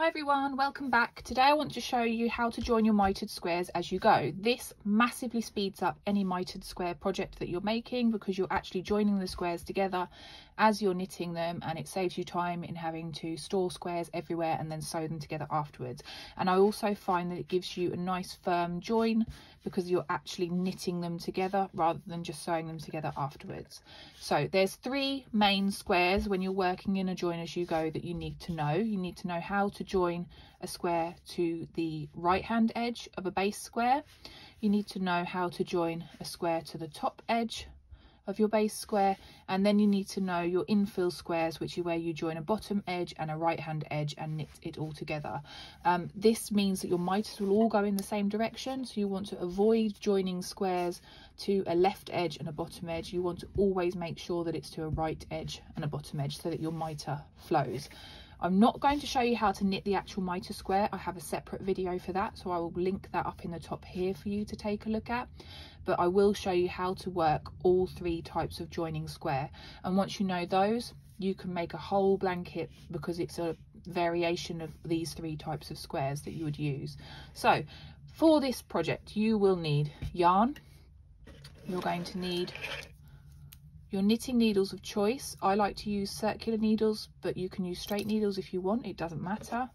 Hi everyone, welcome back. Today I want to show you how to join your mitered squares as you go. This massively speeds up any mitered square project that you're making because you're actually joining the squares together as you're knitting them and it saves you time in having to store squares everywhere and then sew them together afterwards. And I also find that it gives you a nice firm join because you're actually knitting them together rather than just sewing them together afterwards. So there's three main squares when you're working in a join as you go that you need to know. You need to know how to join a square to the right hand edge of a base square. You need to know how to join a square to the top edge of your base square and then you need to know your infill squares which is where you join a bottom edge and a right hand edge and knit it all together. Um, this means that your miters will all go in the same direction so you want to avoid joining squares to a left edge and a bottom edge. You want to always make sure that it's to a right edge and a bottom edge so that your miter flows I'm not going to show you how to knit the actual mitre square. I have a separate video for that, so I will link that up in the top here for you to take a look at. But I will show you how to work all three types of joining square. And once you know those, you can make a whole blanket because it's a variation of these three types of squares that you would use. So for this project, you will need yarn. You're going to need your knitting needles of choice, I like to use circular needles, but you can use straight needles if you want, it doesn't matter.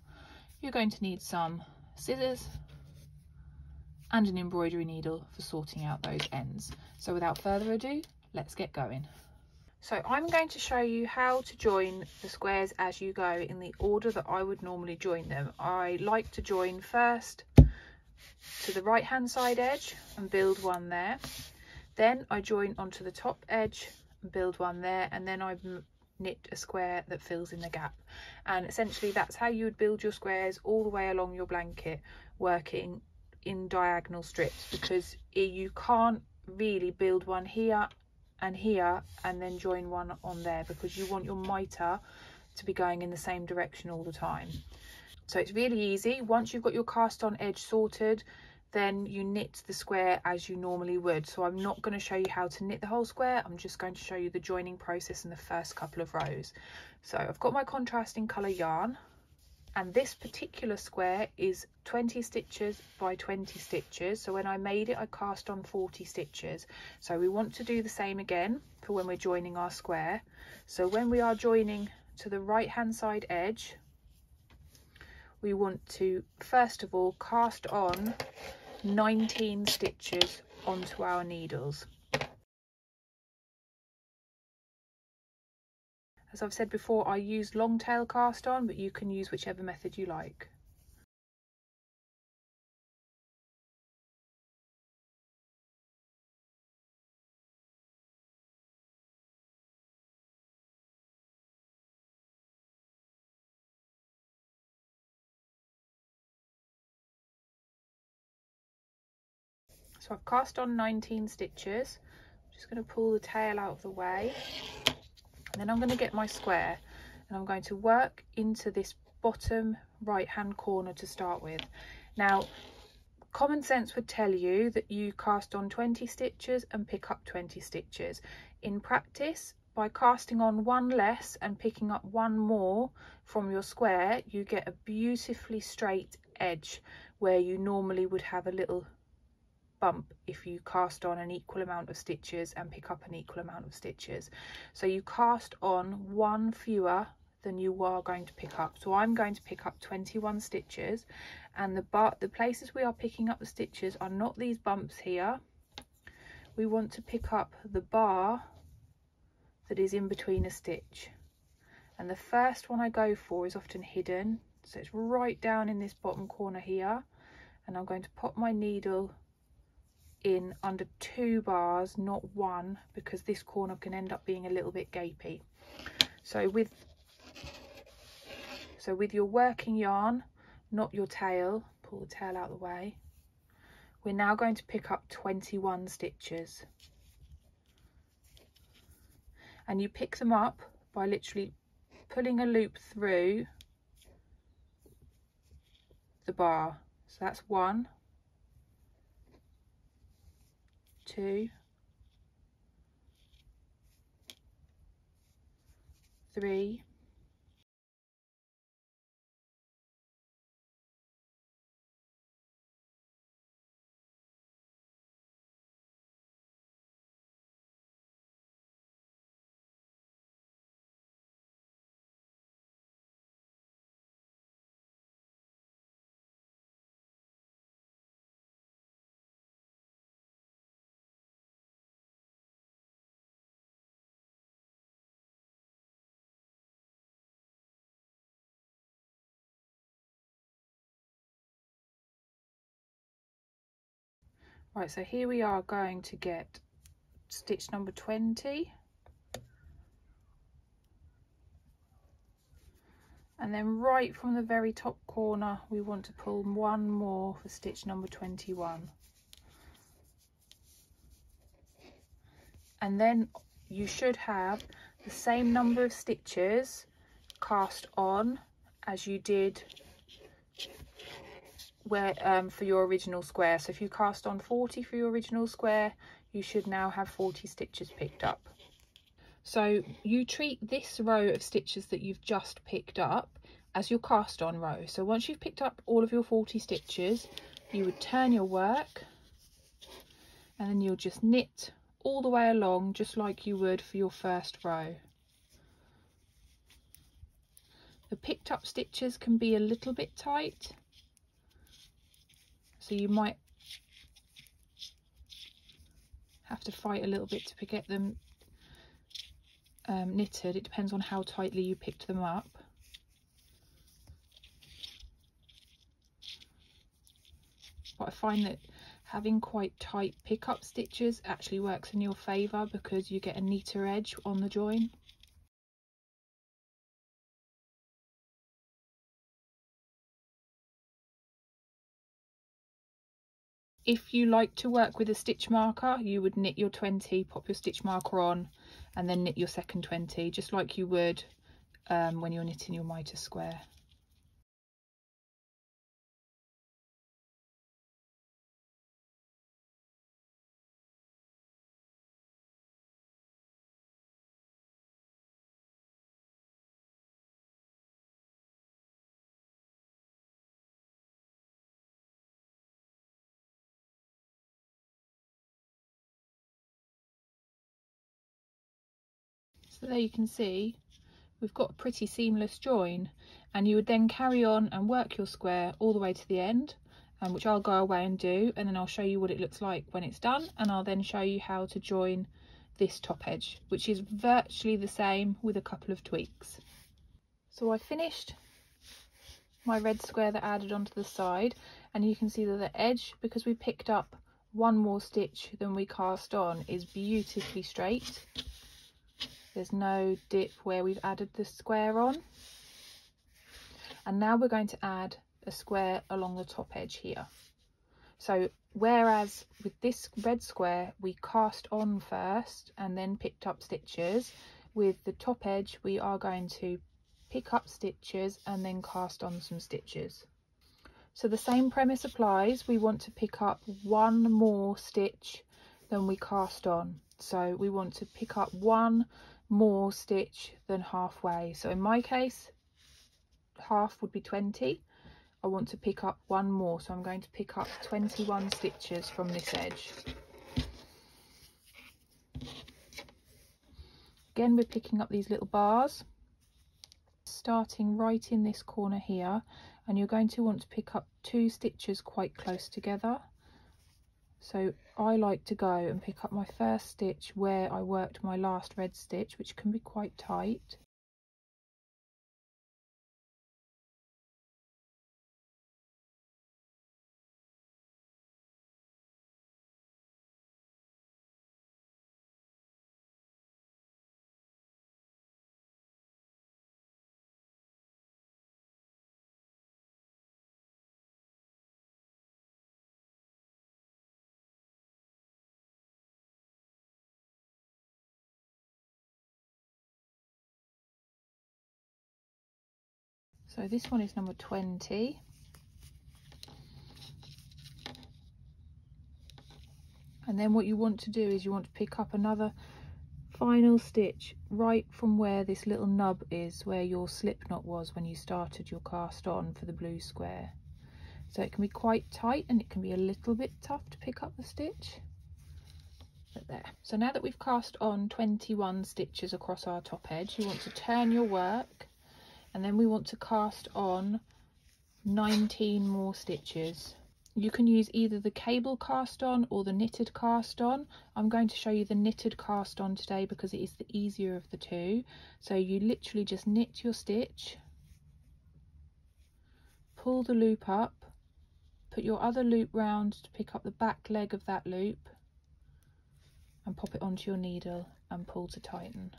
You're going to need some scissors and an embroidery needle for sorting out those ends. So without further ado, let's get going. So I'm going to show you how to join the squares as you go in the order that I would normally join them. I like to join first to the right hand side edge and build one there. Then I join onto the top edge build one there and then I've knit a square that fills in the gap. And essentially that's how you would build your squares all the way along your blanket working in diagonal strips because you can't really build one here and here and then join one on there because you want your mitre to be going in the same direction all the time. So it's really easy. Once you've got your cast on edge sorted then you knit the square as you normally would. So I'm not going to show you how to knit the whole square. I'm just going to show you the joining process in the first couple of rows. So I've got my contrasting colour yarn and this particular square is 20 stitches by 20 stitches so when I made it I cast on 40 stitches so we want to do the same again for when we're joining our square so when we are joining to the right hand side edge we want to first of all cast on 19 stitches onto our needles. As I've said before, I use long tail cast on, but you can use whichever method you like. So I've cast on 19 stitches. I'm just going to pull the tail out of the way. And then I'm going to get my square and I'm going to work into this bottom right hand corner to start with. Now, common sense would tell you that you cast on 20 stitches and pick up 20 stitches. In practice, by casting on one less and picking up one more from your square, you get a beautifully straight edge where you normally would have a little bump if you cast on an equal amount of stitches and pick up an equal amount of stitches. So you cast on one fewer than you are going to pick up. So I'm going to pick up 21 stitches and the bar the places we are picking up the stitches are not these bumps here. We want to pick up the bar that is in between a stitch. And the first one I go for is often hidden. So it's right down in this bottom corner here. And I'm going to pop my needle in under two bars not one because this corner can end up being a little bit gapey. So with so with your working yarn not your tail pull the tail out of the way we're now going to pick up 21 stitches. And you pick them up by literally pulling a loop through the bar. So that's one two, three, Right, so here we are going to get stitch number 20. And then right from the very top corner, we want to pull one more for stitch number 21. And then you should have the same number of stitches cast on as you did where um, for your original square. So if you cast on 40 for your original square, you should now have 40 stitches picked up. So you treat this row of stitches that you've just picked up as your cast on row. So once you've picked up all of your 40 stitches, you would turn your work and then you'll just knit all the way along just like you would for your first row. The picked up stitches can be a little bit tight so you might have to fight a little bit to get them um, knitted. It depends on how tightly you picked them up. But I find that having quite tight pick-up stitches actually works in your favour because you get a neater edge on the join. If you like to work with a stitch marker you would knit your 20 pop your stitch marker on and then knit your second 20 just like you would um, when you're knitting your mitre square So there you can see we've got a pretty seamless join and you would then carry on and work your square all the way to the end um, which I'll go away and do and then I'll show you what it looks like when it's done and I'll then show you how to join this top edge which is virtually the same with a couple of tweaks. So I finished my red square that I added onto the side and you can see that the edge because we picked up one more stitch than we cast on is beautifully straight there's no dip where we've added the square on. And now we're going to add a square along the top edge here. So whereas with this red square we cast on first and then picked up stitches, with the top edge we are going to pick up stitches and then cast on some stitches. So the same premise applies, we want to pick up one more stitch than we cast on. So we want to pick up one more stitch than halfway. So in my case, half would be 20. I want to pick up one more, so I'm going to pick up 21 stitches from this edge. Again, we're picking up these little bars, starting right in this corner here, and you're going to want to pick up two stitches quite close together. So I like to go and pick up my first stitch where I worked my last red stitch, which can be quite tight. So this one is number 20. And then what you want to do is you want to pick up another final stitch right from where this little nub is, where your slip knot was when you started your cast on for the blue square. So it can be quite tight and it can be a little bit tough to pick up the stitch. But there. So now that we've cast on 21 stitches across our top edge, you want to turn your work and then we want to cast on 19 more stitches. You can use either the cable cast on or the knitted cast on. I'm going to show you the knitted cast on today because it is the easier of the two. So you literally just knit your stitch pull the loop up put your other loop round to pick up the back leg of that loop and pop it onto your needle and pull to tighten.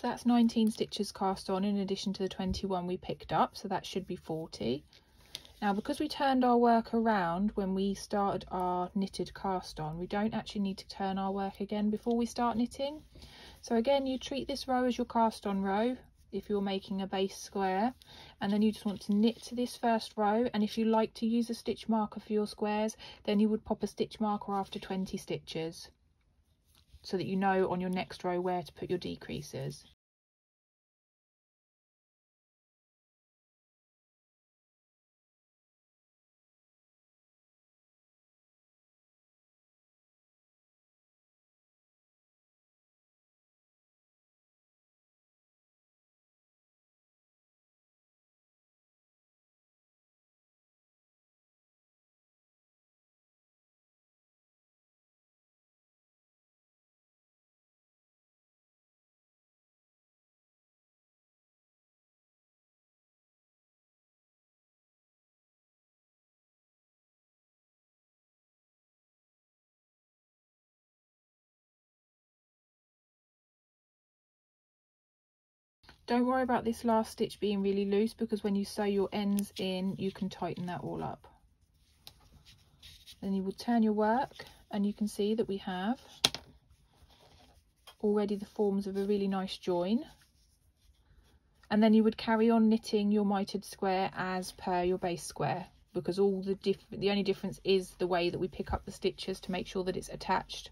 So that's 19 stitches cast on in addition to the 21 we picked up, so that should be 40. Now because we turned our work around when we started our knitted cast on, we don't actually need to turn our work again before we start knitting. So again, you treat this row as your cast on row if you're making a base square and then you just want to knit to this first row and if you like to use a stitch marker for your squares then you would pop a stitch marker after 20 stitches so that you know on your next row where to put your decreases. Don't worry about this last stitch being really loose because when you sew your ends in, you can tighten that all up. Then you will turn your work and you can see that we have already the forms of a really nice join. And then you would carry on knitting your mitered square as per your base square because all the the only difference is the way that we pick up the stitches to make sure that it's attached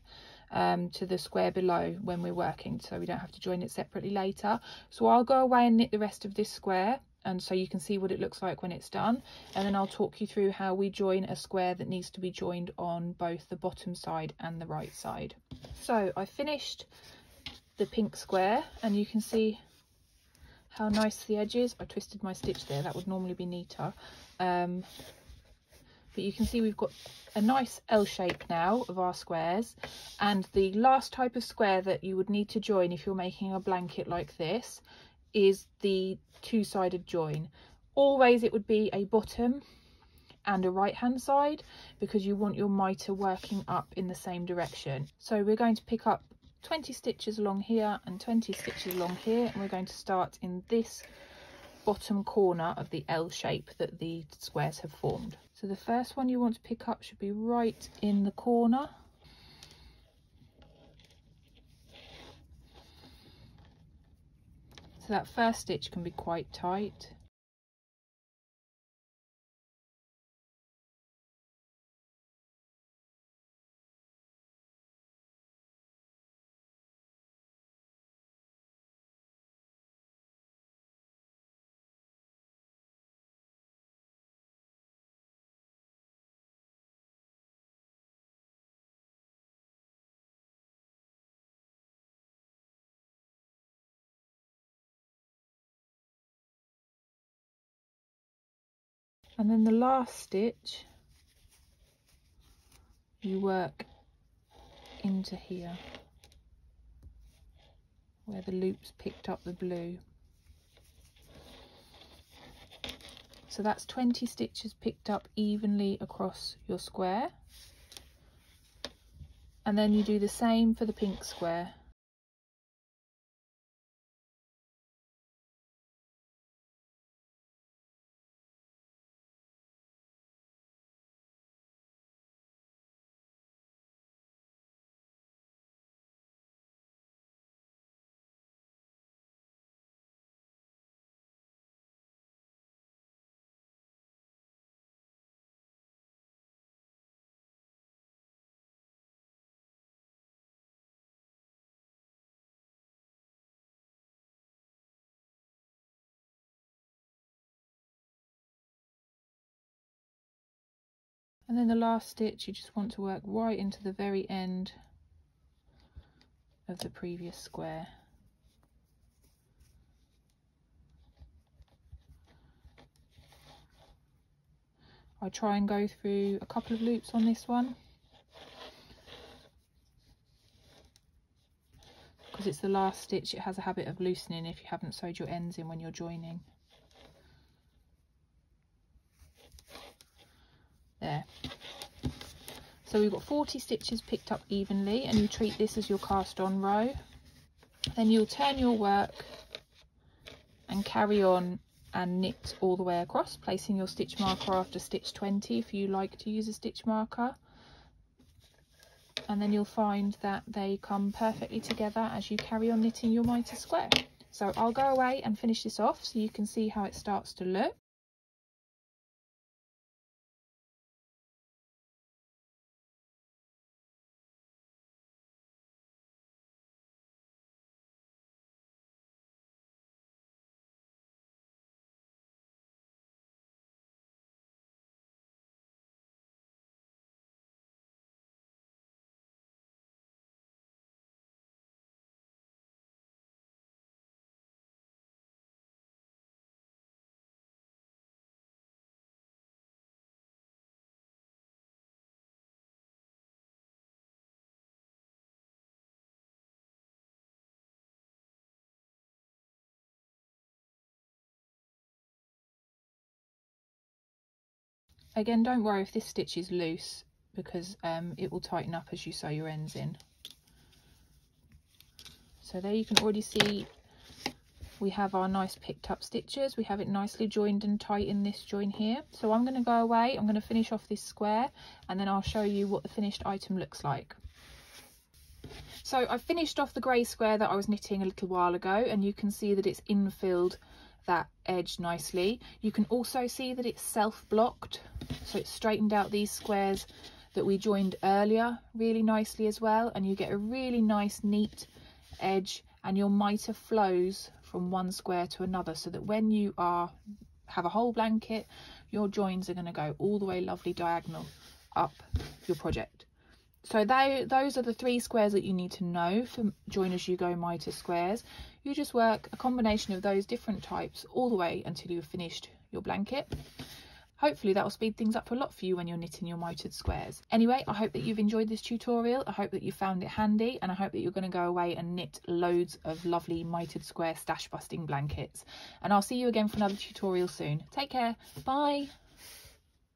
um, to the square below when we're working so we don't have to join it separately later. So I'll go away and knit the rest of this square and so you can see what it looks like when it's done and then I'll talk you through how we join a square that needs to be joined on both the bottom side and the right side. So I finished the pink square and you can see how nice the edge is. I twisted my stitch there, that would normally be neater. Um, but you can see we've got a nice L shape now of our squares. And the last type of square that you would need to join if you're making a blanket like this is the two-sided join. Always it would be a bottom and a right hand side because you want your mitre working up in the same direction. So we're going to pick up 20 stitches along here and 20 stitches along here. And we're going to start in this bottom corner of the L shape that the squares have formed. So the first one you want to pick up should be right in the corner. So that first stitch can be quite tight. And then the last stitch you work into here where the loops picked up the blue So that's 20 stitches picked up evenly across your square. And then you do the same for the pink square. And then the last stitch you just want to work right into the very end of the previous square. I try and go through a couple of loops on this one because it's the last stitch. It has a habit of loosening if you haven't sewed your ends in when you're joining there. So we've got 40 stitches picked up evenly and you treat this as your cast on row. Then you'll turn your work and carry on and knit all the way across placing your stitch marker after stitch 20 if you like to use a stitch marker. And then you'll find that they come perfectly together as you carry on knitting your mitre square. So I'll go away and finish this off so you can see how it starts to look Again, don't worry if this stitch is loose because um, it will tighten up as you sew your ends in. So there you can already see we have our nice picked up stitches. We have it nicely joined and tight in this join here. So I'm going to go away, I'm going to finish off this square and then I'll show you what the finished item looks like. So I finished off the grey square that I was knitting a little while ago and you can see that it's infilled that edge nicely. You can also see that it's self-blocked, so it straightened out these squares that we joined earlier really nicely as well, and you get a really nice neat edge and your mitre flows from one square to another so that when you are have a whole blanket, your joins are going to go all the way lovely diagonal up your project. So they, those are the three squares that you need to know for join as you go mitre squares. You just work a combination of those different types all the way until you've finished your blanket. Hopefully that will speed things up a lot for you when you're knitting your mitered squares. Anyway, I hope that you've enjoyed this tutorial. I hope that you found it handy and I hope that you're going to go away and knit loads of lovely mitered square stash busting blankets. And I'll see you again for another tutorial soon. Take care. Bye.